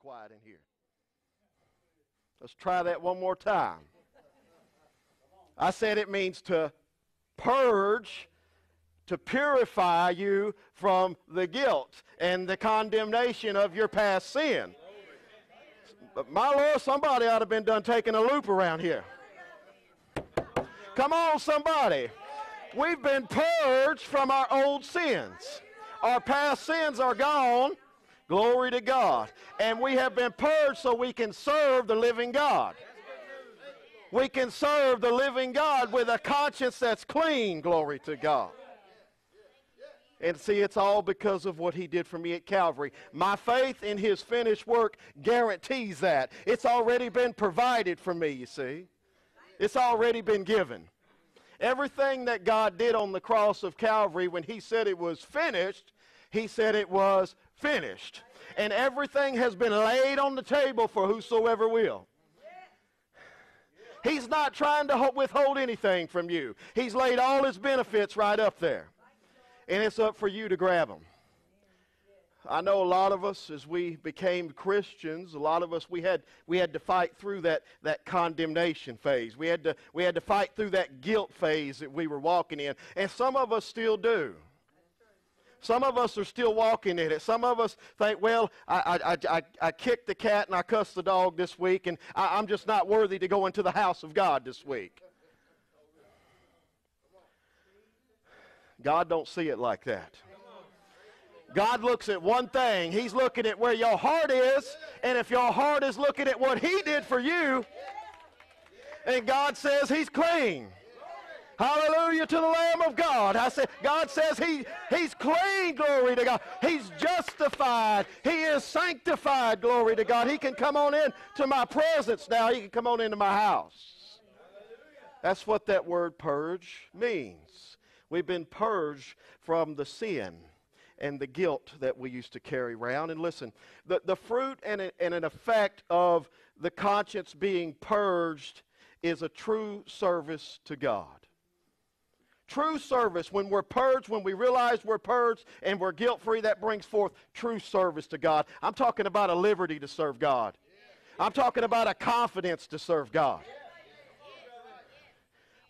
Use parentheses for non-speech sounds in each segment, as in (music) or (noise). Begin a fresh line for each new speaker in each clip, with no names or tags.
quiet in here. Let's try that one more time. I said it means to purge, to purify you from the guilt and the condemnation of your past sin. But my Lord, somebody ought to have been done taking a loop around here. Come on, somebody. We've been purged from our old sins. Our past sins are gone. Glory to God. And we have been purged so we can serve the living God. We can serve the living God with a conscience that's clean. Glory to God. And see, it's all because of what he did for me at Calvary. My faith in his finished work guarantees that. It's already been provided for me, you see. It's already been given. Everything that God did on the cross of Calvary when he said it was finished, he said it was finished. And everything has been laid on the table for whosoever will. He's not trying to withhold anything from you. He's laid all his benefits right up there. And it's up for you to grab them. I know a lot of us, as we became Christians, a lot of us, we had, we had to fight through that, that condemnation phase. We had, to, we had to fight through that guilt phase that we were walking in. And some of us still do. Some of us are still walking in it. Some of us think, well, I, I, I, I kicked the cat and I cussed the dog this week, and I, I'm just not worthy to go into the house of God this week. God don't see it like that. God looks at one thing. He's looking at where your heart is, and if your heart is looking at what He did for you, and God says He's clean. Hallelujah to the Lamb of God. I said, God says he, He's clean, glory to God. He's justified. He is sanctified, glory to God. He can come on in to my presence now. He can come on into my house. That's what that word purge means. We've been purged from the sin and the guilt that we used to carry around. And listen, the, the fruit and, a, and an effect of the conscience being purged is a true service to God. True service, when we're purged, when we realize we're purged and we're guilt free, that brings forth true service to God. I'm talking about a liberty to serve God. I'm talking about a confidence to serve God.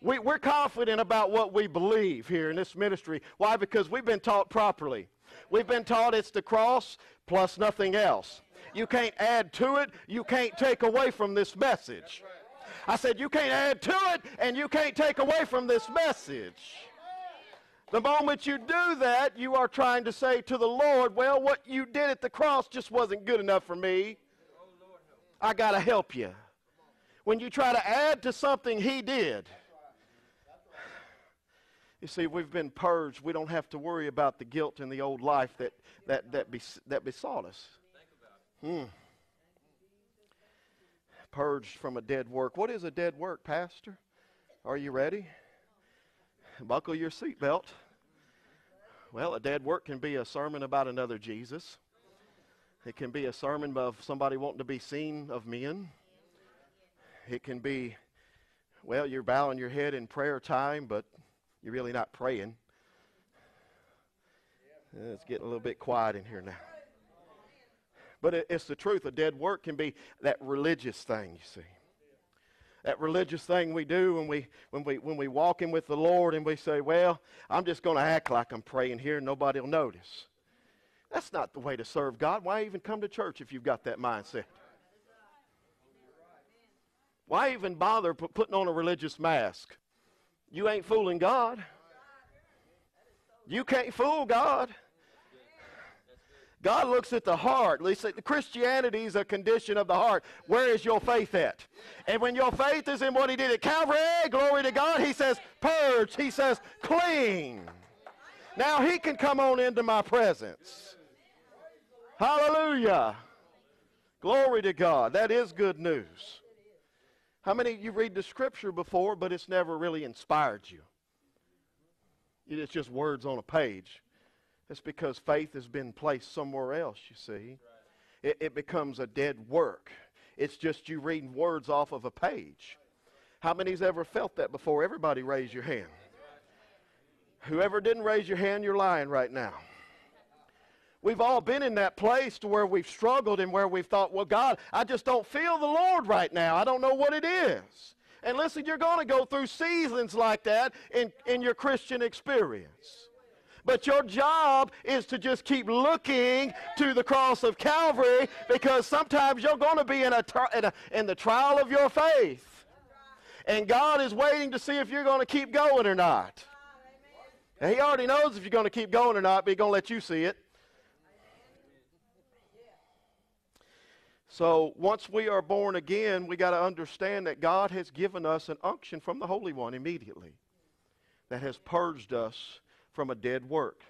We, we're confident about what we believe here in this ministry. Why? Because we've been taught properly. We've been taught it's the cross plus nothing else. You can't add to it, you can't take away from this message. I said, You can't add to it and you can't take away from this message. The moment you do that, you are trying to say to the Lord, Well, what you did at the cross just wasn't good enough for me. I got to help you. When you try to add to something He did, you see, we've been purged. We don't have to worry about the guilt in the old life that, that, that, bes- that besought us. Hmm purged from a dead work. What is a dead work, Pastor? Are you ready? Buckle your seatbelt. Well, a dead work can be a sermon about another Jesus. It can be a sermon of somebody wanting to be seen of men. It can be, well, you're bowing your head in prayer time, but you're really not praying. It's getting a little bit quiet in here now. But it, it's the truth. A dead work can be that religious thing, you see. That religious thing we do when we, when we, when we walk in with the Lord and we say, well, I'm just going to act like I'm praying here and nobody will notice. That's not the way to serve God. Why even come to church if you've got that mindset? Why even bother putting on a religious mask? You ain't fooling God. You can't fool God. God looks at the heart. Christianity is a condition of the heart. Where is your faith at? And when your faith is in what he did at Calvary, glory to God, he says, purge. He says, clean. Now he can come on into my presence. Hallelujah. Glory to God. That is good news. How many of you read the scripture before, but it's never really inspired you? It's just words on a page. It's because faith has been placed somewhere else, you see. It, it becomes a dead work. It's just you reading words off of a page. How many's ever felt that before? Everybody raise your hand. Whoever didn't raise your hand, you're lying right now. We've all been in that place to where we've struggled and where we've thought, well, God, I just don't feel the Lord right now. I don't know what it is. And listen, you're going to go through seasons like that in, in your Christian experience. But your job is to just keep looking to the cross of Calvary because sometimes you're going to be in, a, in, a, in the trial of your faith. And God is waiting to see if you're going to keep going or not. And he already knows if you're going to keep going or not, but he's going to let you see it. So once we are born again, we got to understand that God has given us an unction from the Holy One immediately that has purged us from a dead work,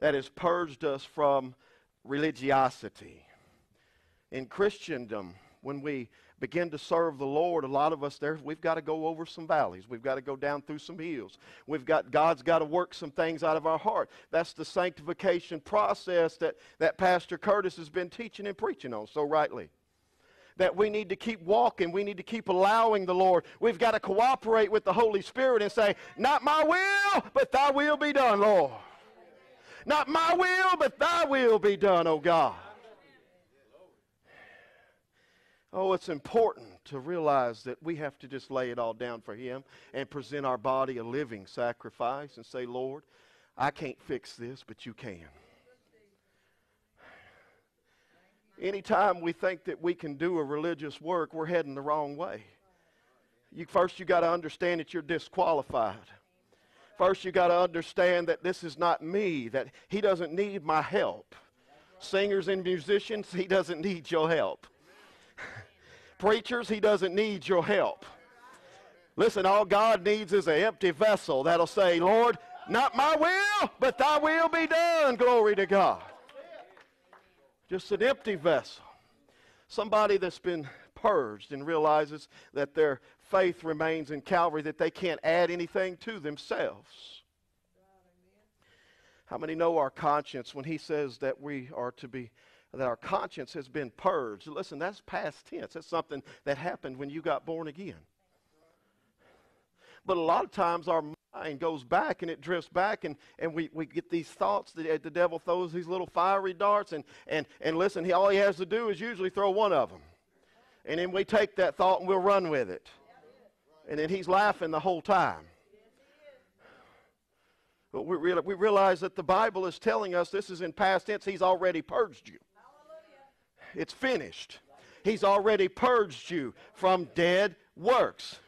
that has purged us from religiosity. In Christendom, when we begin to serve the Lord, a lot of us there, we've got to go over some valleys. We've got to go down through some hills. We've got, God's got to work some things out of our heart. That's the sanctification process that, that Pastor Curtis has been teaching and preaching on so rightly. That we need to keep walking. We need to keep allowing the Lord. We've got to cooperate with the Holy Spirit and say, Not my will, but thy will be done, Lord. Not my will, but thy will be done, O God. Oh, it's important to realize that we have to just lay it all down for Him and present our body a living sacrifice and say, Lord, I can't fix this, but you can. Anytime we think that we can do a religious work, we're heading the wrong way. You, first, you got to understand that you're disqualified. First, you got to understand that this is not me, that He doesn't need my help. Singers and musicians, (laughs) He doesn't need your help. (laughs) Preachers, He doesn't need your help. Listen, all God needs is an empty vessel that'll say, Lord, not my will, but thy will be done. Glory to God. Just an empty vessel. Somebody that's been purged and realizes that their faith remains in Calvary, that they can't add anything to themselves. How many know our conscience when he says that we are to be that our conscience has been purged. Listen, that's past tense. That's something that happened when you got born again. But a lot of times our mind goes back and it drifts back and, and we, we get these thoughts that the devil throws these little fiery darts and, and, and listen, he, all he has to do is usually throw one of them. And then we take that thought and we'll run with it. And then he's laughing the whole time. But we, we realize that the Bible is telling us this is in past tense. He's already purged you. It's finished. He's already purged you from dead works.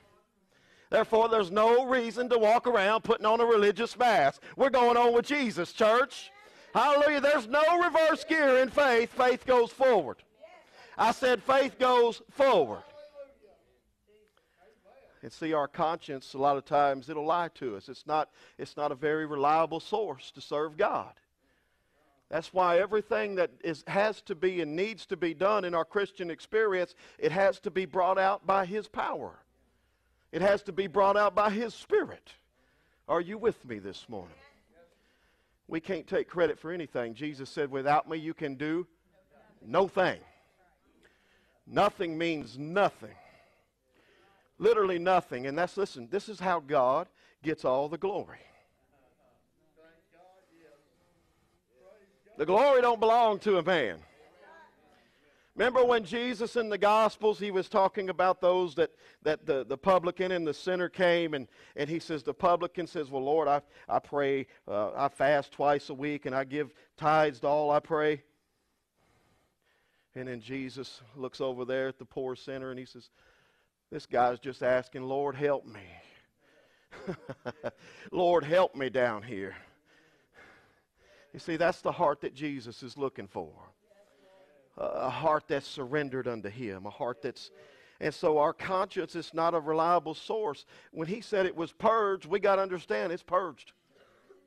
Therefore, there's no reason to walk around putting on a religious mask. We're going on with Jesus, church. Hallelujah. There's no reverse gear in faith. Faith goes forward. I said faith goes forward. And see, our conscience, a lot of times, it'll lie to us. It's not, it's not a very reliable source to serve God. That's why everything that is, has to be and needs to be done in our Christian experience, it has to be brought out by His power. It has to be brought out by His Spirit. Are you with me this morning? We can't take credit for anything. Jesus said, without me, you can do no thing. Nothing means nothing. Literally nothing. And that's, listen, this is how God gets all the glory. The glory don't belong to a man. Remember when Jesus in the Gospels, he was talking about those that, that the, the publican and the sinner came, and, and he says, the publican says, Well, Lord, I, I pray, uh, I fast twice a week, and I give tithes to all I pray. And then Jesus looks over there at the poor sinner, and he says, This guy's just asking, Lord, help me. (laughs) Lord, help me down here. You see, that's the heart that Jesus is looking for. A heart that's surrendered unto Him, a heart that's. And so our conscience is not a reliable source. When He said it was purged, we got to understand it's purged.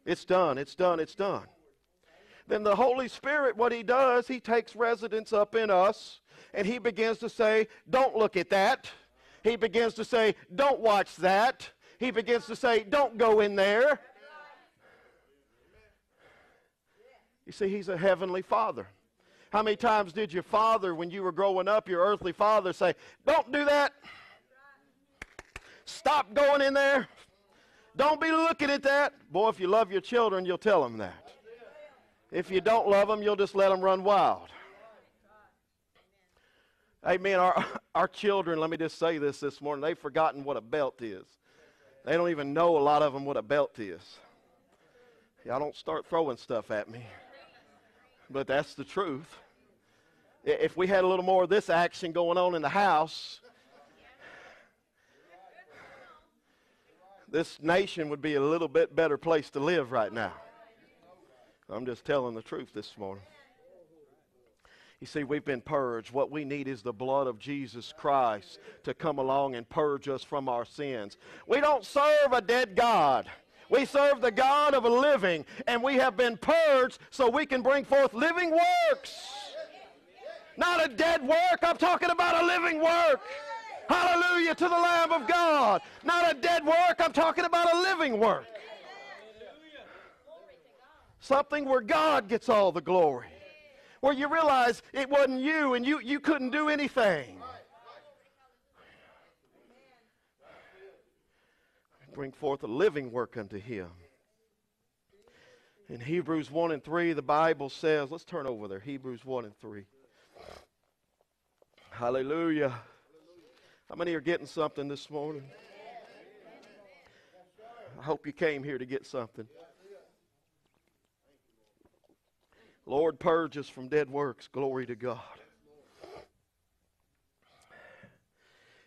It's done, it's done, it's done. Then the Holy Spirit, what He does, He takes residence up in us and He begins to say, Don't look at that. He begins to say, Don't watch that. He begins to say, Don't go in there. You see, He's a heavenly Father. How many times did your father, when you were growing up, your earthly father, say, Don't do that? Stop going in there. Don't be looking at that. Boy, if you love your children, you'll tell them that. If you don't love them, you'll just let them run wild. Amen. Our, (laughs) our children, let me just say this this morning, they've forgotten what a belt is. They don't even know a lot of them what a belt is. Y'all don't start throwing stuff at me. But that's the truth. If we had a little more of this action going on in the house, this nation would be a little bit better place to live right now. I'm just telling the truth this morning. You see, we've been purged. What we need is the blood of Jesus Christ to come along and purge us from our sins. We don't serve a dead God. We serve the God of a living, and we have been purged so we can bring forth living works. Not a dead work, I'm talking about a living work. Hallelujah to the Lamb of God. Not a dead work, I'm talking about a living work. Something where God gets all the glory where you realize it wasn't you and you, you couldn't do anything. Bring forth a living work unto him. In Hebrews 1 and 3, the Bible says, let's turn over there, Hebrews 1 and 3. Hallelujah. How many are getting something this morning? I hope you came here to get something. Lord, purge us from dead works. Glory to God.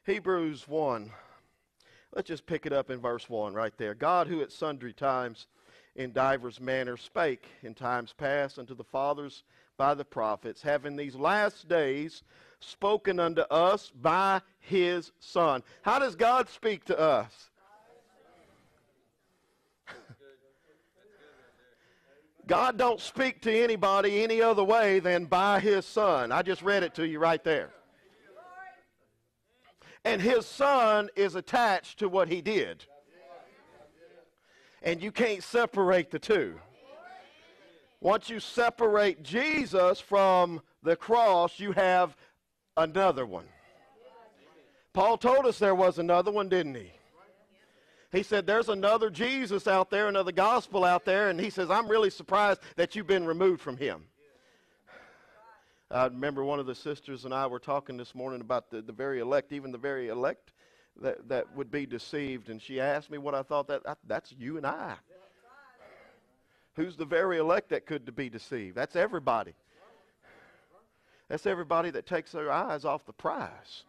Hebrews 1. Let's just pick it up in verse 1 right there. God, who at sundry times in divers manners spake in times past unto the fathers by the prophets, having these last days spoken unto us by his Son. How does God speak to us? God don't speak to anybody any other way than by his son. I just read it to you right there. And his son is attached to what he did. And you can't separate the two. Once you separate Jesus from the cross, you have another one. Paul told us there was another one, didn't he? He said, There's another Jesus out there, another gospel out there, and he says, I'm really surprised that you've been removed from him. I remember one of the sisters and I were talking this morning about the, the very elect, even the very elect that, that would be deceived. And she asked me what I thought that, that that's you and I. Who's the very elect that could be deceived? That's everybody. That's everybody that takes their eyes off the prize.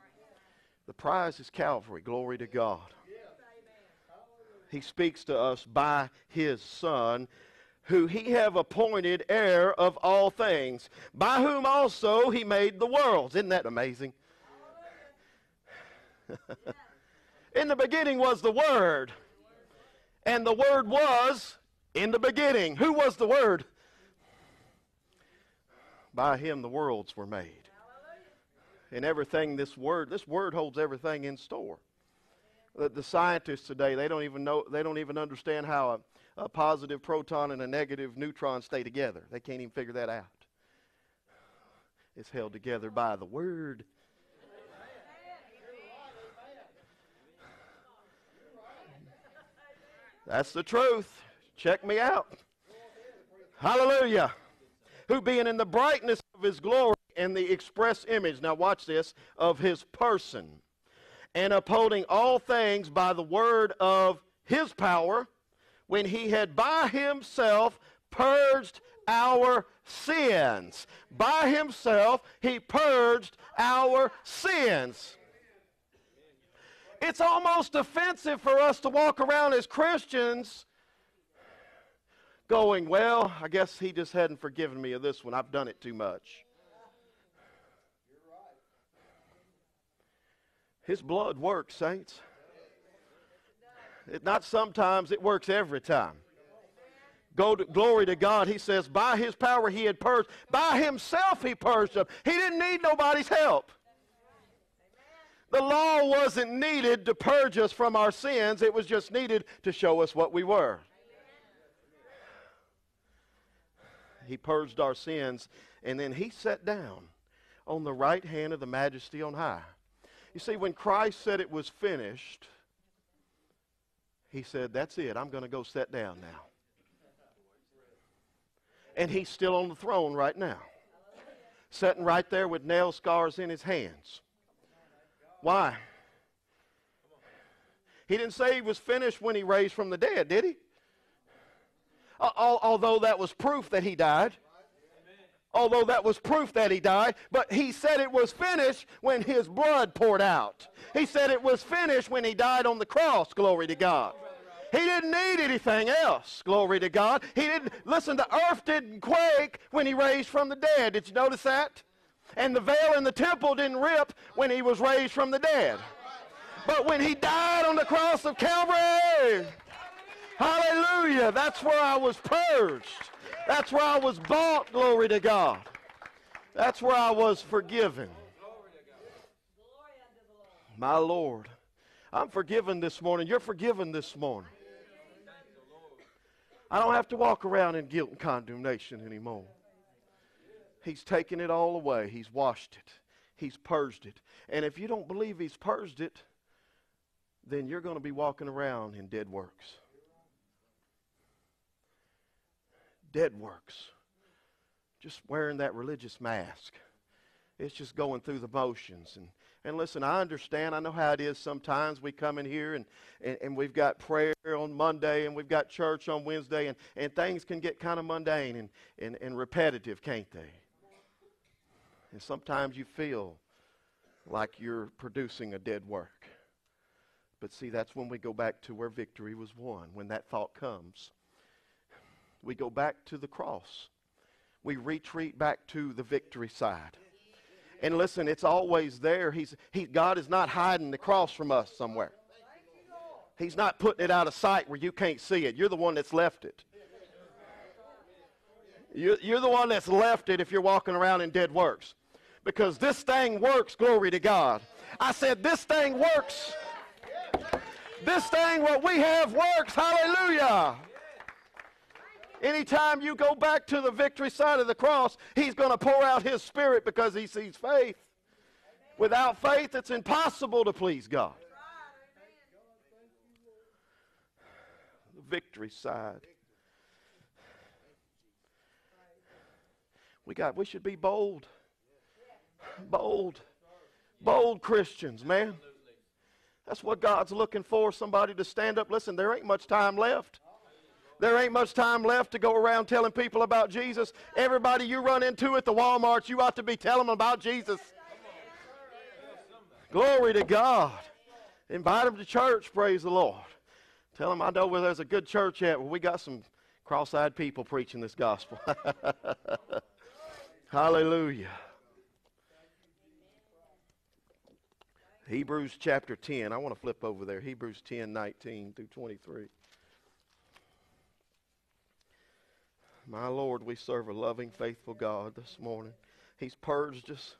The prize is Calvary. Glory to God he speaks to us by his Son, who he have appointed heir of all things, by whom also he made the worlds. Isn't that amazing? (laughs) in the beginning was the Word, and the Word was in the beginning. Who was the Word? By him the worlds were made. And everything this word, this word holds everything in store the, the scientists today, they don't even know, they don't even understand how a, a positive proton and a negative neutron stay together. They can't even figure that out. It's held together by the Word. That's the truth. Check me out. Hallelujah. Who being in the brightness of his glory and the express image, now watch this, of his person and upholding all things by the word of his power, when he had by himself purged our sins. By himself, he purged our sins. It's almost offensive for us to walk around as Christians going, Well, I guess he just hadn't forgiven me of this one. I've done it too much. His blood works, saints. Not sometimes, it works every time. Go to, glory to God. He says, by his power he had purged. By himself he purged them. He didn't need nobody's help. The law wasn't needed to purge us from our sins, it was just needed to show us what we were. He purged our sins, and then he sat down on the right hand of the majesty on high. You see, when Christ said it was finished, he said, That's it. I'm going to go sit down now. And he's still on the throne right now, sitting right there with nail scars in his hands. Why? He didn't say he was finished when he raised from the dead, did he? Although that was proof that he died. Although that was proof that he died, but he said it was finished when his blood poured out. He said it was finished when he died on the cross, glory to God. He didn't need anything else. Glory to God. He didn't, listen, the earth didn't quake when he raised from the dead. Did you notice that? And the veil in the temple didn't rip when he was raised from the dead. But when he died on the cross of Calvary, hallelujah, that's where I was purged. That's where I was bought, glory to God. That's where I was forgiven. My Lord. I'm forgiven this morning. You're forgiven this morning. I don't have to walk around in guilt and condemnation anymore. He's taken it all away. He's washed it. He's purged it. And if you don't believe He's purged it, then you're going to be walking around in dead works. Dead works. Just wearing that religious mask. It's just going through the motions and and listen, I understand. I know how it is sometimes. We come in here and, and, and, we've got prayer on Monday and we've got church on Wednesday, and, and things can get kind of mundane and, and, and repetitive, can't they? And sometimes you feel like you're producing a dead work. But see, that's when we go back to where victory was won, when that thought comes. We go back to the cross. We retreat back to the victory side. And listen, it's always there. He's, he, God is not hiding the cross from us somewhere. He's not putting it out of sight where you can't see it. You're the one that's left it. You're, you're the one that's left it if you're walking around in dead works. Because this thing works, glory to God. I said, this thing works. This thing, what we have works. Hallelujah. Anytime you go back to the victory side of the cross, He's going to pour out His Spirit because He sees faith. Without faith, it's impossible to please God. The victory side. We got we should be bold. Bold. Bold Christians, man. That's what God's looking for, somebody to stand up. Listen, there ain't much time left. There ain't much time left to go around telling people about Jesus. Everybody you run into at the Walmart, you ought to be telling them about Jesus. Glory to God. Invite them to church, praise the Lord. Tell them I know where there's a good church at where we got some cross eyed people preaching this gospel. (laughs) Hallelujah. Hebrews chapter 10. I want to flip over there. Hebrews 10, 19 through 23. My Lord, we serve a loving, faithful God this morning. He's purged us,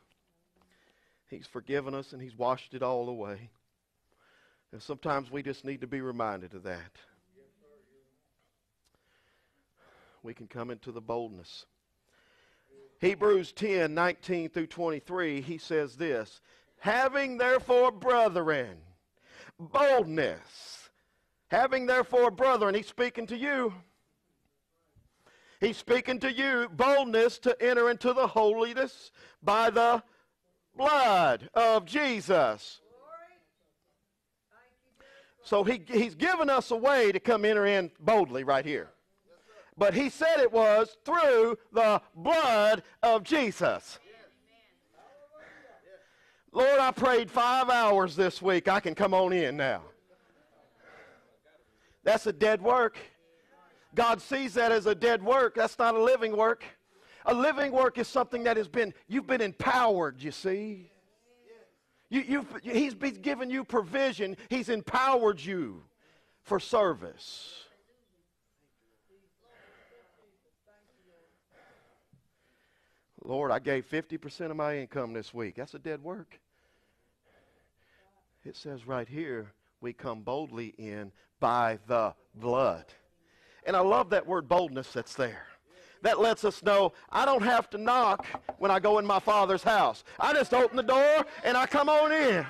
He's forgiven us, and He's washed it all away. And sometimes we just need to be reminded of that. We can come into the boldness. Hebrews 10 19 through 23, he says this Having therefore, brethren, boldness. Having therefore, brethren, he's speaking to you. He's speaking to you boldness to enter into the holiness by the blood of Jesus. So he, he's given us a way to come enter in boldly right here. But he said it was through the blood of Jesus. Lord, I prayed five hours this week. I can come on in now. That's a dead work. God sees that as a dead work. That's not a living work. A living work is something that has been, you've been empowered, you see. You, he's given you provision, He's empowered you for service. Lord, I gave 50% of my income this week. That's a dead work. It says right here, we come boldly in by the blood. And I love that word boldness that's there. That lets us know I don't have to knock when I go in my father's house. I just open the door and I come on in.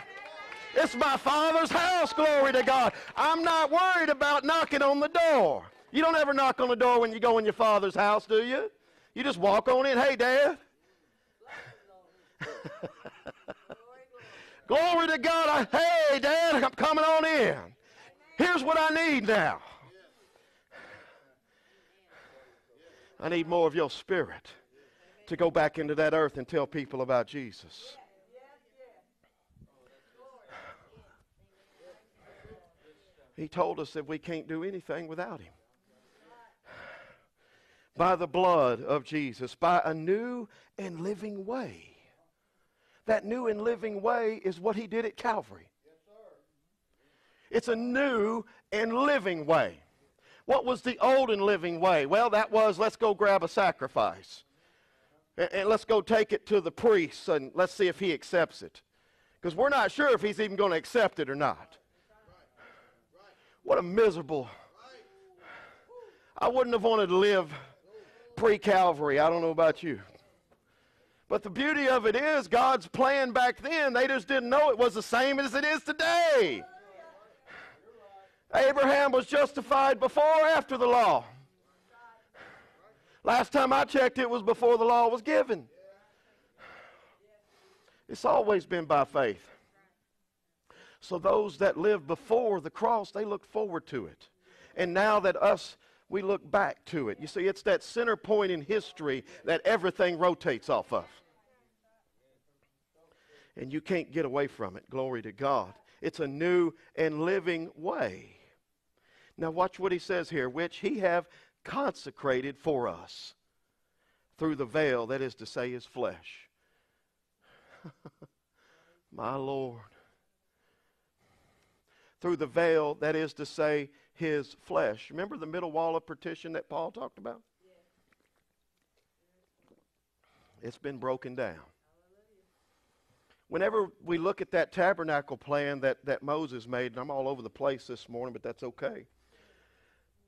It's my father's house, glory to God. I'm not worried about knocking on the door. You don't ever knock on the door when you go in your father's house, do you? You just walk on in. Hey, Dad. (laughs) Glory to God. I, hey, Dad, I'm coming on in. Here's what I need now. I need more of your spirit to go back into that earth and tell people about Jesus. He told us that we can't do anything without Him. By the blood of Jesus, by a new and living way. That new and living way is what He did at Calvary. It's a new and living way. What was the old and living way? Well, that was let's go grab a sacrifice. And, and let's go take it to the priest and let's see if he accepts it. Because we're not sure if he's even going to accept it or not. What a miserable. I wouldn't have wanted to live pre Calvary. I don't know about you. But the beauty of it is, God's plan back then, they just didn't know it was the same as it is today. Abraham was justified before or after the law? Last time I checked, it was before the law was given. It's always been by faith. So those that lived before the cross, they looked forward to it. And now that us, we look back to it. You see, it's that center point in history that everything rotates off of. And you can't get away from it. Glory to God. It's a new and living way. Now watch what he says here, which he have consecrated for us through the veil, that is to say, his flesh. (laughs) My Lord. Through the veil, that is to say, his flesh. Remember the middle wall of partition that Paul talked about? It's been broken down. Whenever we look at that tabernacle plan that, that Moses made, and I'm all over the place this morning, but that's okay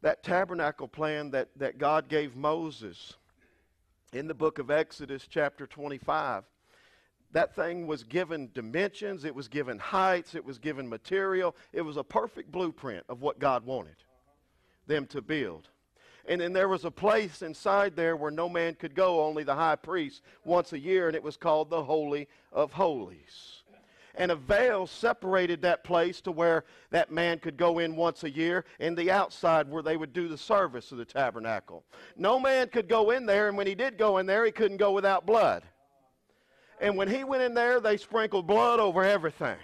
that tabernacle plan that, that God gave Moses in the book of Exodus, chapter 25, that thing was given dimensions, it was given heights, it was given material. It was a perfect blueprint of what God wanted them to build. And then there was a place inside there where no man could go, only the high priest once a year, and it was called the Holy of Holies and a veil separated that place to where that man could go in once a year, and the outside where they would do the service of the tabernacle. No man could go in there, and when he did go in there, he couldn't go without blood. And when he went in there, they sprinkled blood over everything.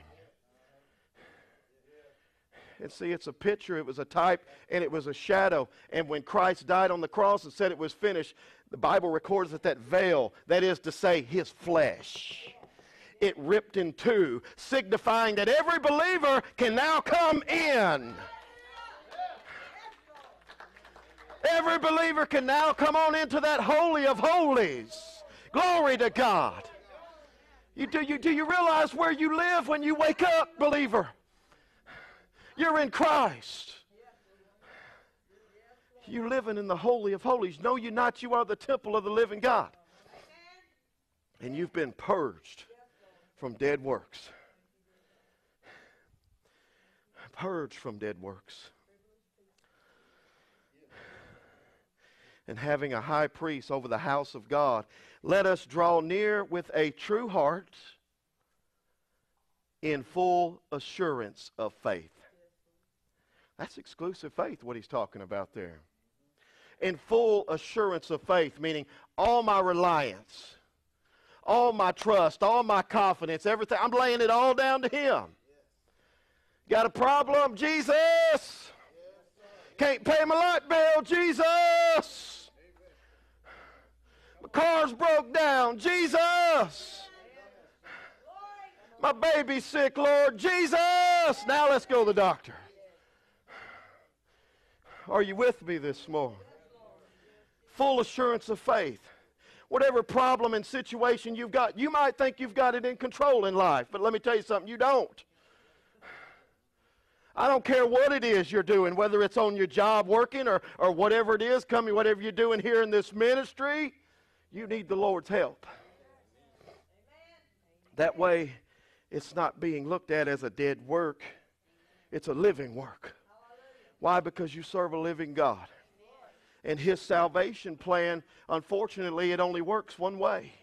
And see, it's a picture, it was a type, and it was a shadow. And when Christ died on the cross and said it was finished, the Bible records that that veil, that is to say, his flesh it ripped in two, signifying that every believer can now come in. Every believer can now come on into that holy of holies. Glory to God. You, do, you, do you realize where you live when you wake up, believer? You're in Christ. You're living in the holy of holies. Know you not, you are the temple of the living God. And you've been purged from dead works. Purged from dead works. And having a high priest over the house of God, let us draw near with a true heart in full assurance of faith. That's exclusive faith, what he's talking about there. In full assurance of faith, meaning all my reliance all my trust, all my confidence, everything. I'm laying it all down to Him. Got a problem? Jesus. Can't pay my light bill? Jesus. My car's broke down? Jesus. My baby's sick, Lord. Jesus. Now let's go to the doctor. Are you with me this morning? Full assurance of faith whatever problem and situation you've got. You might think you've got it in control in life, but let me tell you something, you don't. I don't care what it is you're doing, whether it's on your job working or, or whatever it is, coming, whatever you're doing here in this ministry, you need the Lord's help. That way, it's not being looked at as a dead work, it's a living work. Why? Because you serve a living God. And his salvation plan, unfortunately, it only works one way.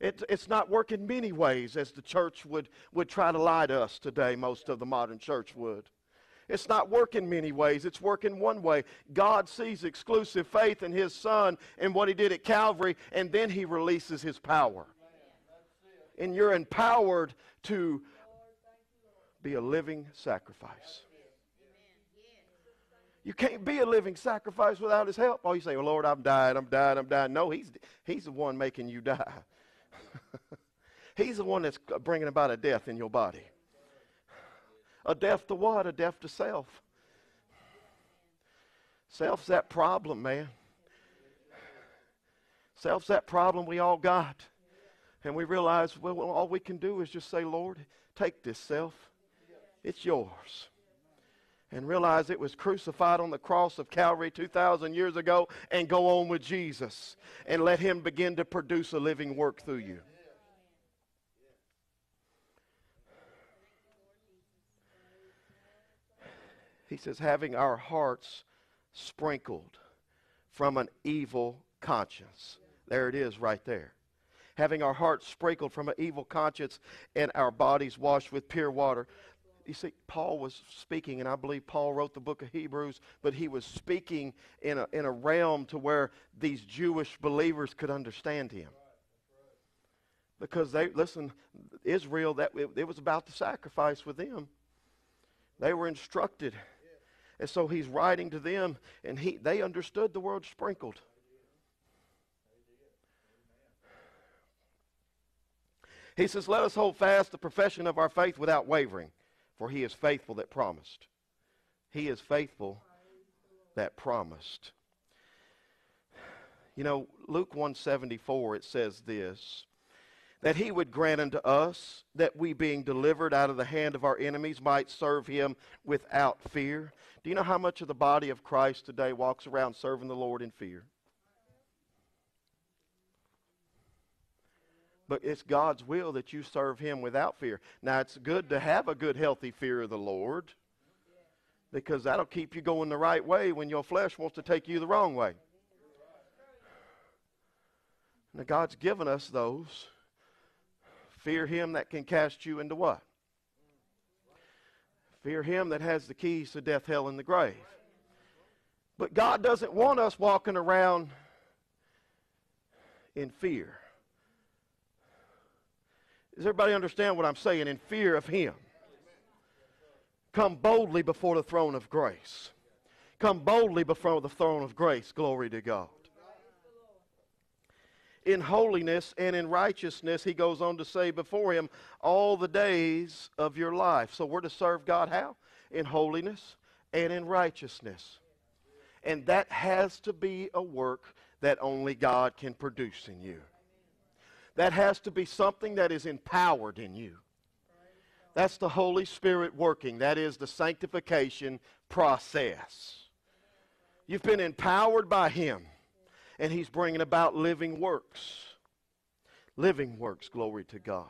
It, it's not working many ways as the church would, would try to lie to us today, most of the modern church would. It's not working many ways. It's working one way. God sees exclusive faith in His Son and what He did at Calvary, and then He releases His power. And you're empowered to be a living sacrifice. You can't be a living sacrifice without His help. Oh, you say, well, Lord, I'm dying, I'm dying, I'm dying. No, He's, he's the one making you die. (laughs) he's the one that's bringing about a death in your body. A death to what? A death to self. Self's that problem, man. Self's that problem we all got. And we realize, well, all we can do is just say, Lord, take this self. It's yours. And realize it was crucified on the cross of Calvary 2,000 years ago and go on with Jesus and let Him begin to produce a living work through you. He says, having our hearts sprinkled from an evil conscience. There it is right there. Having our hearts sprinkled from an evil conscience and our bodies washed with pure water. You see, Paul was speaking, and I believe Paul wrote the book of Hebrews, but he was speaking in a, in a realm to where these Jewish believers could understand him. Because they, listen, Israel, that it, it was about the sacrifice with them. They were instructed and so he's writing to them, and he, they understood the word sprinkled. He says, Let us hold fast the profession of our faith without wavering, for he is faithful that promised. He is faithful that promised. You know, Luke 174, it says this that he would grant unto us that we, being delivered out of the hand of our enemies, might serve him without fear. Do you know how much of the body of Christ today walks around serving the Lord in fear? But it's God's will that you serve him without fear. Now, it's good to have a good, healthy fear of the Lord because that'll keep you going the right way when your flesh wants to take you the wrong way. Now, God's given us those. Fear him that can cast you into what? Fear him that has the keys to death, hell, and the grave. But God doesn't want us walking around in fear. Does everybody understand what I'm saying? In fear of him. Come boldly before the throne of grace. Come boldly before the throne of grace. Glory to God in holiness and in righteousness, he goes on to say before him, all the days of your life. So we're to serve God how? In holiness and in righteousness. And that has to be a work that only God can produce in you. That has to be something that is empowered in you. That's the Holy Spirit working. That is the sanctification process. You've been empowered by Him and he's bringing about living works. Living works, glory to God.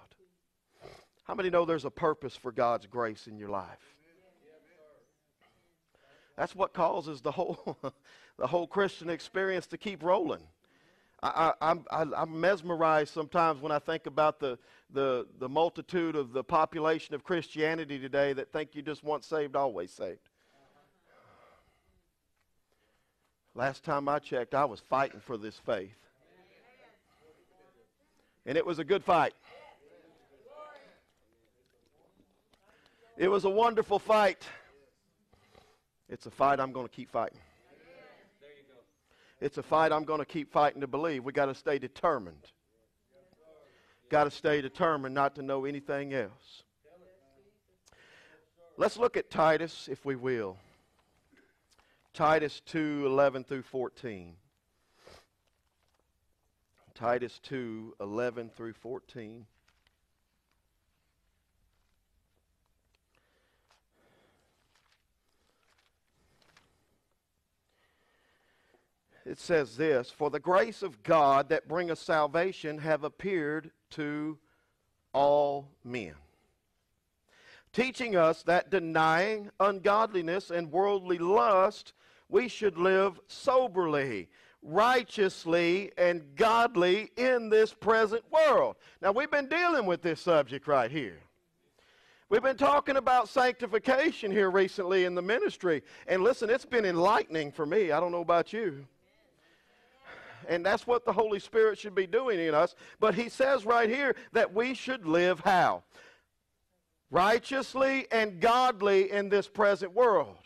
How many know there's a purpose for God's grace in your life? That's what causes the whole, (laughs) the whole Christian experience to keep rolling. I, am I'm mesmerized sometimes when I think about the, the, the multitude of the population of Christianity today that think you just once saved, always saved. Last time I checked, I was fighting for this faith. And it was a good fight. It was a wonderful fight. It's a fight I'm going to keep fighting. It's a fight I'm going to keep fighting to believe. We got to stay determined. Got to stay determined not to know anything else. Let's look at Titus, if we will. Titus 2 11 through 14. Titus 2 11 through 14. It says this For the grace of God that bringeth salvation have appeared to all men teaching us that denying ungodliness and worldly lust, we should live soberly, righteously, and godly in this present world. Now, we've been dealing with this subject right here. We've been talking about sanctification here recently in the ministry. And listen, it's been enlightening for me. I don't know about you. And that's what the Holy Spirit should be doing in us. But he says right here that we should live how? Righteously and godly in this present world.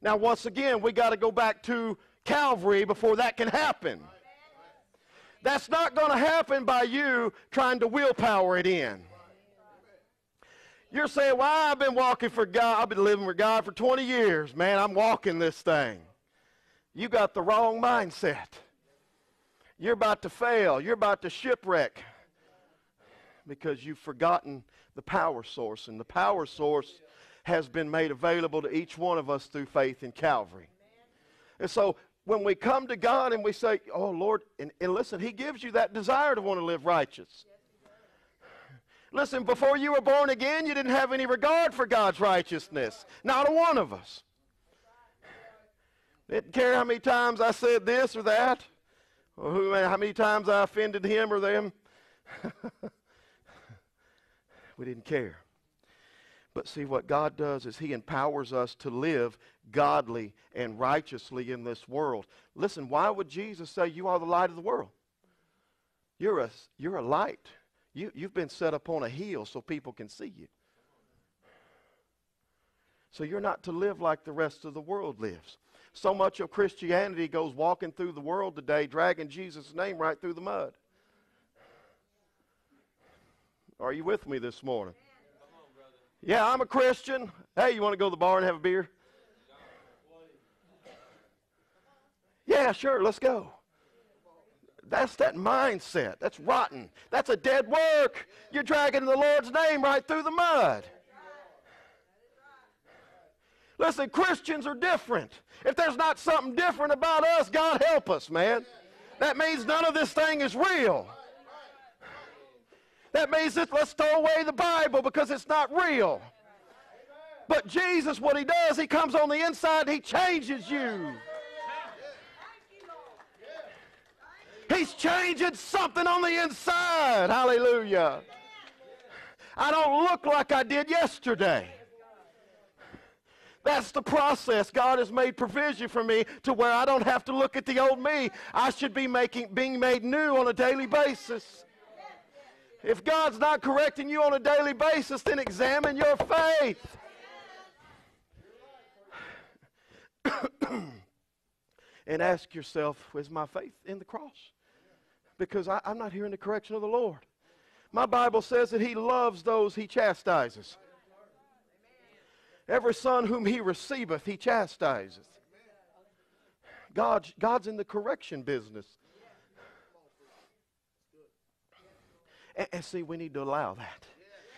Now, once again, we got to go back to Calvary before that can happen. That's not going to happen by you trying to willpower it in. You're saying, well, I've been walking for God. I've been living for God for 20 years. Man, I'm walking this thing. You got the wrong mindset. You're about to fail. You're about to shipwreck because you've forgotten the power source. And the power source has been made available to each one of us through faith in Calvary. And so when we come to God and we say, Oh Lord, and, and listen, He gives you that desire to want to live righteous. Listen, before you were born again, you didn't have any regard for God's righteousness. Not a one of us. Didn't care how many times I said this or that, Oh, how many times I offended him or them. (laughs) we didn't care. But see, what God does is He empowers us to live godly and righteously in this world. Listen, why would Jesus say, You are the light of the world? You're a, you're a light. You, you've been set up on a hill so people can see you. So you're not to live like the rest of the world lives. So much of Christianity goes walking through the world today, dragging Jesus' name right through the mud. Are you with me this morning? Yeah, I'm a Christian. Hey, you want to go to the bar and have a beer? Yeah, sure, let's go. That's that mindset. That's rotten. That's a dead work. You're dragging the Lord's name right through the mud. Listen, Christians are different. If there's not something different about us, God help us, man. That means none of this thing is real. That means that let's throw away the Bible because it's not real. But Jesus, what he does, he comes on the inside, he changes you. He's changing something on the inside. Hallelujah. I don't look like I did yesterday. That's the process. God has made provision for me to where I don't have to look at the old me. I should be making, being made new on a daily basis. If God's not correcting you on a daily basis, then examine your faith. (coughs) and ask yourself, is my faith in the cross? because I, I'm not hearing the correction of the Lord. My Bible says that He loves those He chastises. Every son whom He receiveth, He chastiseth. God, God's in the correction business. And, and see, we need to allow that.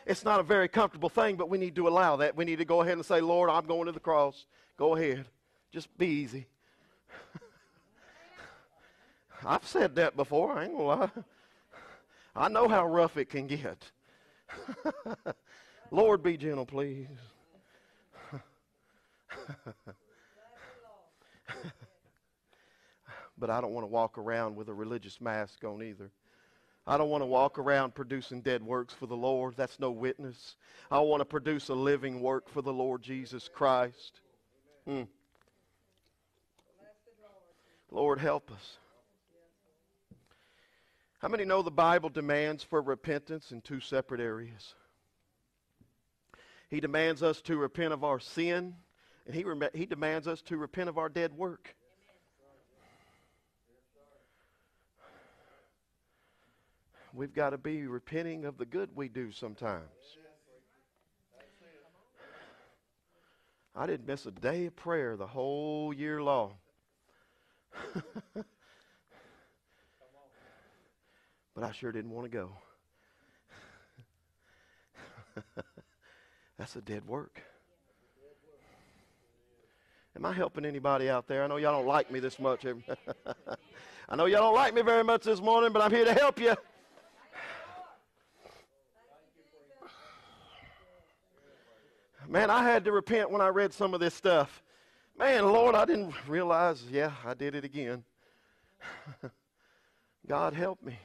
It's not a very comfortable thing, but we need to allow that. We need to go ahead and say, Lord, I'm going to the cross. Go ahead. Just be easy. (laughs) I've said that before. I ain't gonna lie. I know how rough it can get. (laughs) Lord, be gentle, please. (laughs) but I don't want to walk around with a religious mask on either. I don't want to walk around producing dead works for the Lord. That's no witness. I want to produce a living work for the Lord Jesus Christ. Hmm. Lord, help us. How many know the Bible demands for repentance in two separate areas? He demands us to repent of our sin, and he, rem- he demands us to repent of our dead work. We've got to be repenting of the good we do sometimes. I didn't miss a day of prayer the whole year long. (laughs) but I sure didn't want to go. (laughs) That's a dead work. Am I helping anybody out there? I know y'all don't like me this much. (laughs) I know y'all don't like me very much this morning, but I'm here to help you. Man, I had to repent when I read some of this stuff. Man, Lord, I didn't realize, yeah, I did it again. (laughs) God help me.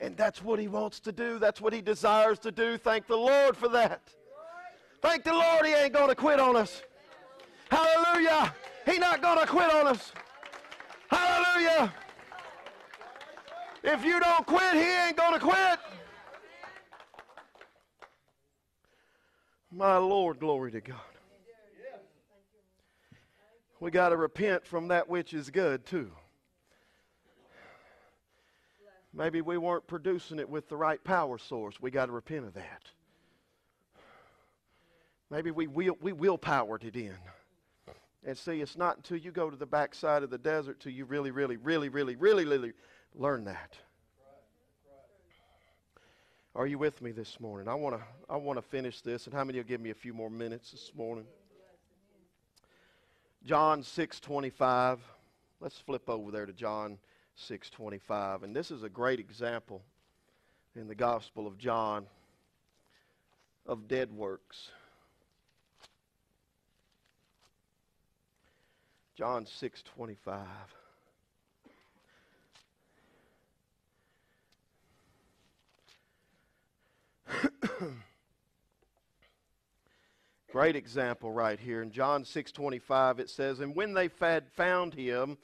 And that's what he wants to do. That's what he desires to do. Thank the Lord for that. Thank the Lord he ain't going to quit on us. Hallelujah. He not going to quit on us. Hallelujah. If you don't quit, he ain't going to quit. My Lord, glory to God. We got to repent from that which is good, too. Maybe we weren't producing it with the right power source. We got to repent of that. Maybe we will, we willpowered it in. And see, it's not until you go to the backside of the desert till you really, really, really, really, really, really learn that. Are you with me this morning? I want to I want to finish this, and how many will give me a few more minutes this morning? John six twenty five. Let's flip over there to John 6:25. And this is a great example in the Gospel of John of dead works. John 6:25. (coughs) Great example right here. In John 6:25 it says, "And when they found him,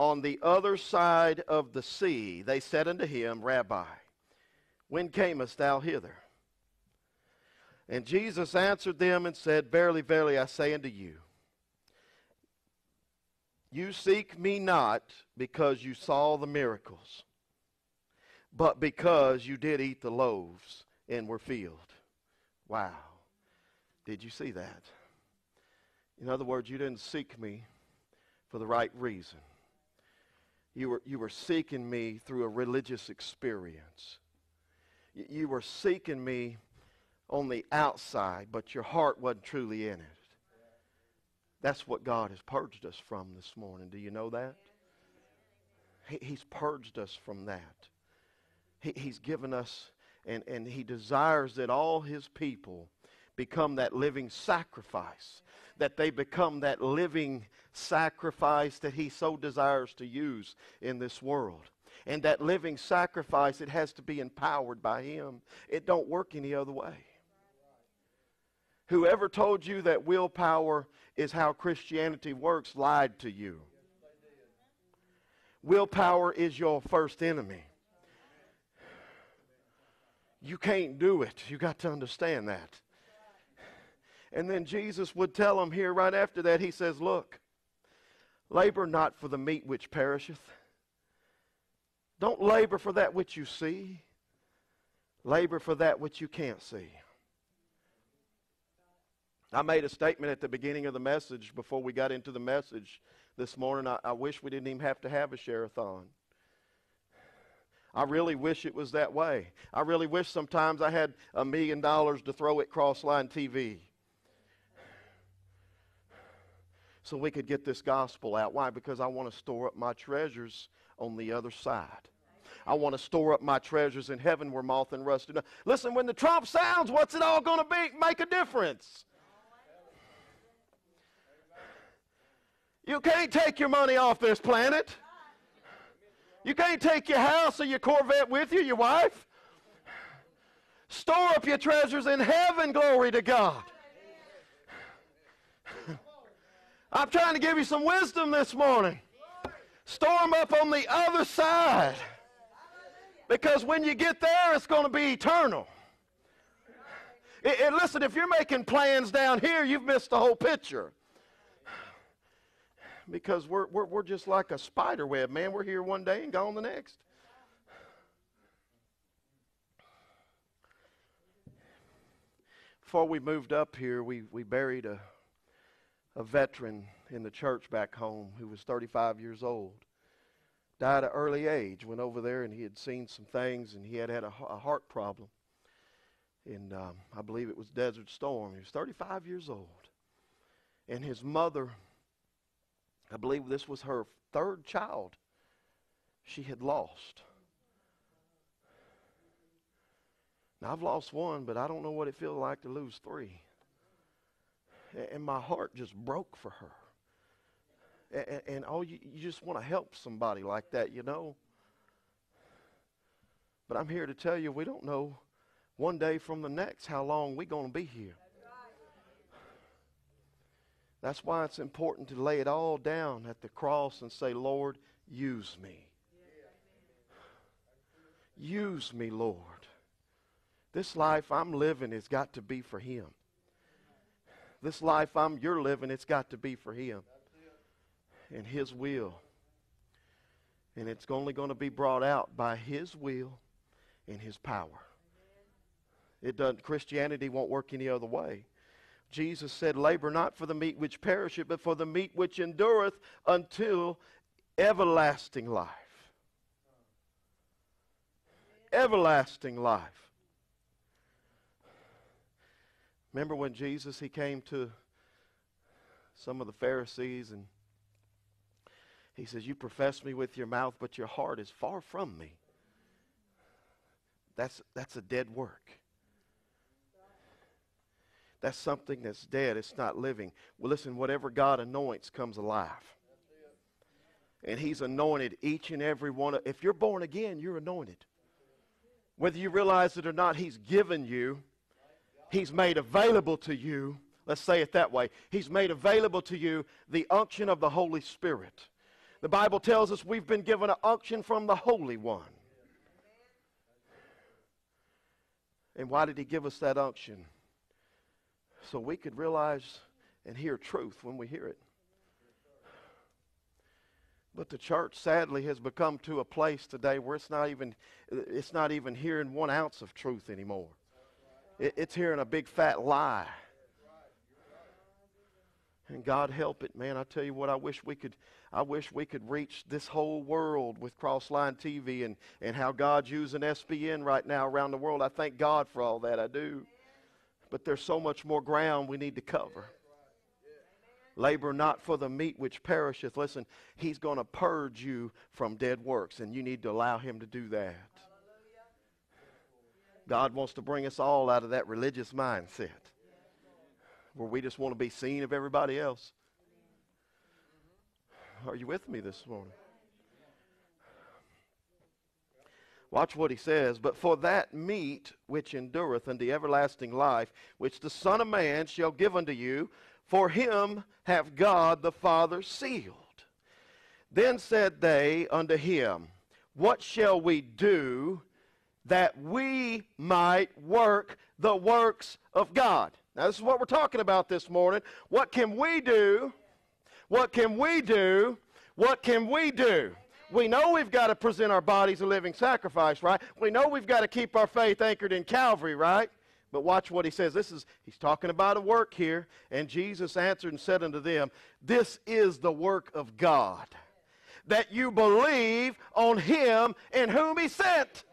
on the other side of the sea, they said unto him, Rabbi, when camest thou hither? And Jesus answered them and said, Verily, verily, I say unto you, you seek me not because you saw the miracles, but because you did eat the loaves and were filled. Wow. Did you see that? In other words, you didn't seek me for the right reason. You were, you were seeking me through a religious experience. You were seeking me on the outside, but your heart wasn't truly in it. That's what God has purged us from this morning. Do you know that? He, he's purged us from that. He, he's given us, and, and He desires that all His people become that living sacrifice that they become that living sacrifice that he so desires to use in this world. And that living sacrifice, it has to be empowered by him. It don't work any other way. Whoever told you that willpower is how Christianity works lied to you. Willpower is your first enemy. You can't do it. You got to understand that. And then Jesus would tell him here right after that, he says, Look, labor not for the meat which perisheth. Don't labor for that which you see. Labor for that which you can't see. I made a statement at the beginning of the message before we got into the message this morning. I, I wish we didn't even have to have a share-a-thon. I really wish it was that way. I really wish sometimes I had a million dollars to throw at Crossline TV. so we could get this gospel out. Why? Because I want to store up my treasures on the other side. I want to store up my treasures in heaven where moth and rust do not. Listen, when the trump sounds, what's it all going to be? Make a difference. You can't take your money off this planet. You can't take your house or your Corvette with you, your wife. Store up your treasures in heaven, glory to God. I'm trying to give you some wisdom this morning. Storm up on the other side. Because when you get there, it's going to be eternal. And listen, if you're making plans down here, you've missed the whole picture. Because we're, we're, we're just like a spider web, man. We're here one day and gone the next. Before we moved up here, we, we buried a a veteran in the church back home who was 35 years old. Died at early age. Went over there and he had seen some things and he had had a, a heart problem. And um, I believe it was Desert Storm. He was 35 years old. And his mother, I believe this was her third child, she had lost. Now, I've lost one, but I don't know what it feels like to lose three and my heart just broke for her. And, and oh, you, you just want to help somebody like that, you know. But I'm here to tell you we don't know one day from the next how long we're going to be here. That's why it's important to lay it all down at the cross and say, Lord, use me. Use me, Lord. This life I'm living has got to be for Him. This life I'm you're living, it's got to be for Him and His will. And it's only going to be brought out by His will and His power. It doesn't Christianity won't work any other way. Jesus said, Labor not for the meat which perisheth, but for the meat which endureth until everlasting life. Everlasting life. Remember when Jesus he came to some of the Pharisees and he says, You profess me with your mouth, but your heart is far from me. That's, that's a dead work. That's something that's dead. It's not living. Well, listen, whatever God anoints comes alive. And He's anointed each and every one. Of, if you're born again, you're anointed. Whether you realize it or not, He's given you, He's made available to you. Let's say it that way. He's made available to you the unction of the Holy Spirit. The Bible tells us we've been given an unction from the Holy One. And why did He give us that unction? So we could realize and hear truth when we hear it. But the church sadly has become to a place today where it's not even it's not even hearing one ounce of truth anymore. It, it's hearing a big fat lie. And God help it, man. I tell you what, I wish we could I wish we could reach this whole world with Crossline TV and, and how God's using SBN right now around the world. I thank God for all that. I do but there's so much more ground we need to cover. Labor not for the meat which perisheth. Listen, he's going to purge you from dead works, and you need to allow him to do that. God wants to bring us all out of that religious mindset where we just want to be seen of everybody else. Are you with me this morning? Watch what he says. But for that meat which endureth unto everlasting life, which the Son of Man shall give unto you, for him hath God the Father sealed. Then said they unto him, What shall we do that we might work the works of God? Now, this is what we're talking about this morning. What can we do? What can we do? What can we do? We know we've got to present our bodies a living sacrifice, right? We know we've got to keep our faith anchored in Calvary, right? But watch what he says. This is he's talking about a work here, and Jesus answered and said unto them, This is the work of God, that you believe on him in whom he sent.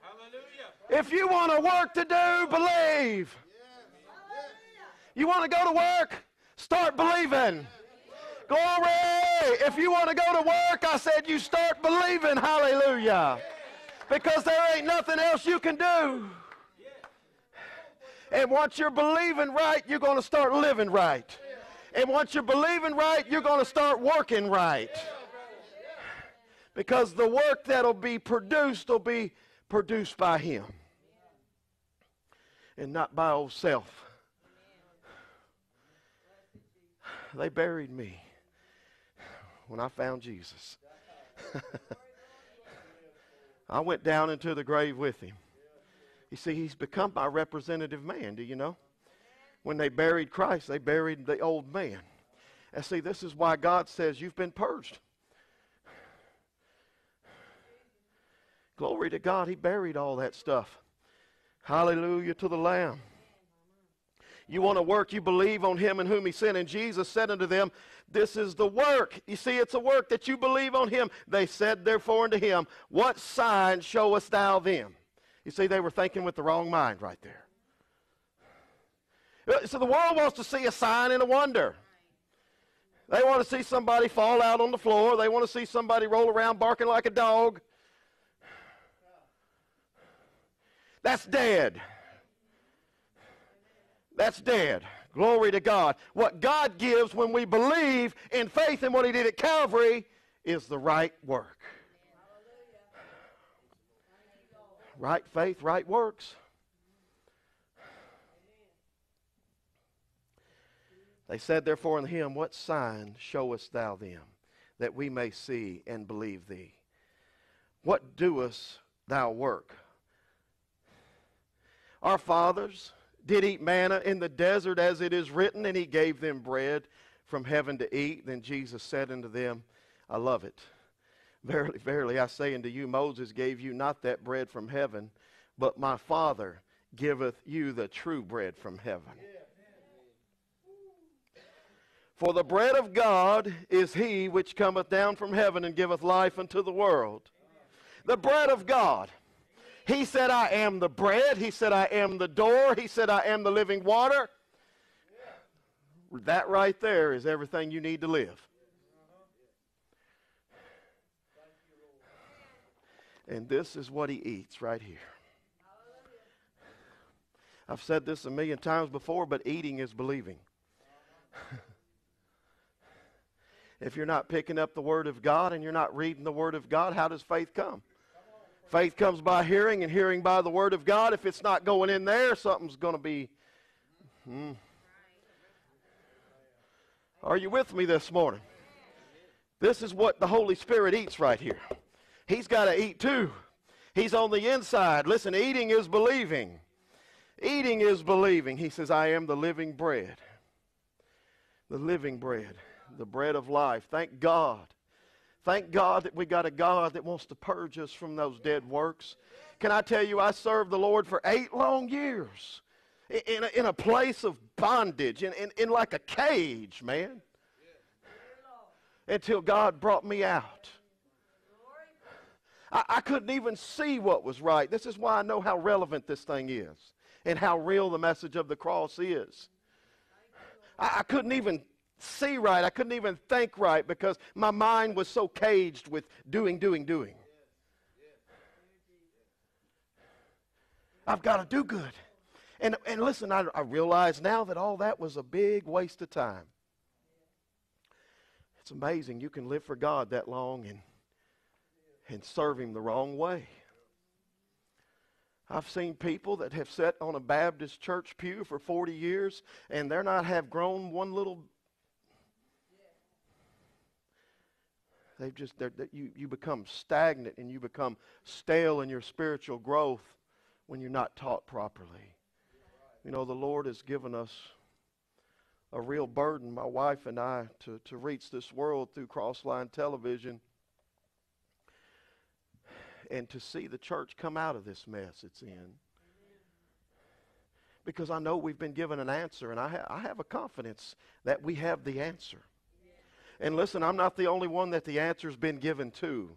Hallelujah. If you want a work to do, believe. You want to go to work? Start believing. Glory! If you want to go to work, I said you start believing. Hallelujah. Because there ain't nothing else you can do. And once you're believing right, you're going to start living right. And once you're believing right, you're going to start working right. Because the work that'll be produced will be produced by Him and not by old self. They buried me when I found Jesus. (laughs) I went down into the grave with him. You see, he's become my representative man, do you know? When they buried Christ, they buried the old man. And see, this is why God says you've been purged. Glory to God, he buried all that stuff. Hallelujah to the Lamb. You want to work, you believe on him and whom he sent. And Jesus said unto them, This is the work. You see, it's a work that you believe on him. They said therefore unto him, What sign showest thou them? You see, they were thinking with the wrong mind right there. Uh, so the world wants to see a sign and a wonder. They want to see somebody fall out on the floor. They want to see somebody roll around barking like a dog. That's dead. That's dead. Glory to God. What God gives when we believe in faith in what He did at Calvary is the right work. Right faith, right works. They said, therefore, unto him, What sign showest thou them, that we may see and believe thee? What doest thou work? Our fathers did eat manna in the desert, as it is written, and he gave them bread from heaven to eat. Then Jesus said unto them, I love it. Verily, verily, I say unto you, Moses gave you not that bread from heaven, but my Father giveth you the true bread from heaven. For the bread of God is he which cometh down from heaven and giveth life unto the world. The bread of God. He said, I am the bread. He said, I am the door. He said, I am the living water. That right there is everything you need to live. And this is what he eats right here. I've said this a million times before, but eating is believing. (laughs) if you're not picking up the Word of God and you're not reading the Word of God, how does faith come? Faith comes by hearing, and hearing by the Word of God. If it's not going in there, something's going to be. Hmm. Are you with me this morning? This is what the Holy Spirit eats right here. He's got to eat too. He's on the inside. Listen, eating is believing. Eating is believing. He says, I am the living bread. The living bread the bread of life. Thank God. Thank God that we got a God that wants to purge us from those dead works. Can I tell you, I served the Lord for eight long years in a, in a place of bondage, in, in, in like a cage, man, until God brought me out. I, I couldn't even see what was right. This is why I know how relevant this thing is and how real the message of the cross is. I, I couldn't even see right. I couldn't even think right because my mind was so caged with doing, doing, doing. I've got to do good. And, and listen, I, I realize now that all that was a big waste of time. It's amazing you can live for God that long and, and serve Him the wrong way. I've seen people that have sat on a Baptist church pew for 40 years and they're not have grown one little They've just, they're, they're, you, you become stagnant and you become stale in your spiritual growth when you're not taught properly. You know, the Lord has given us a real burden, my wife and I, to, to reach this world through Crossline Television and to see the church come out of this mess it's in. Because I know we've been given an answer, and I, ha- I have a confidence that we have the answer. And listen, I'm not the only one that the answer's been given to.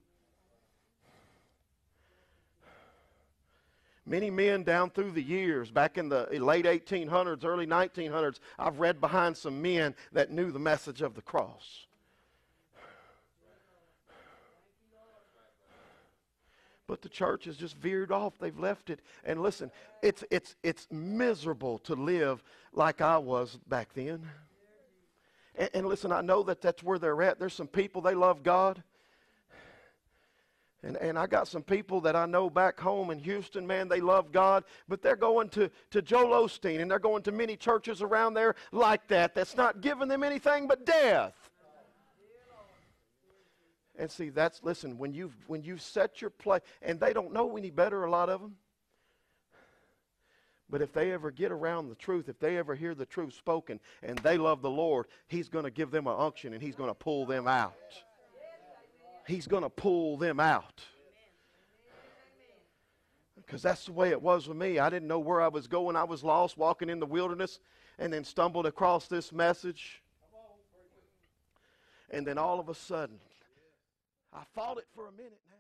Many men down through the years, back in the late 1800s, early 1900s, I've read behind some men that knew the message of the cross. But the church has just veered off. They've left it. And listen, it's, it's, it's miserable to live like I was back then. And, and listen, I know that that's where they're at. There's some people, they love God. And, and I got some people that I know back home in Houston, man, they love God, but they're going to, to Joel Osteen and they're going to many churches around there like that that's not giving them anything but death. And see, that's, listen, when you've, when you've set your place, and they don't know any better, a lot of them. But if they ever get around the truth, if they ever hear the truth spoken and they love the Lord, He's going to give them an unction and He's going to pull them out. He's going to pull them out. Because that's the way it was with me. I didn't know where I was going. I was lost walking in the wilderness and then stumbled across this message. And then all of a sudden, I fought it for a minute now.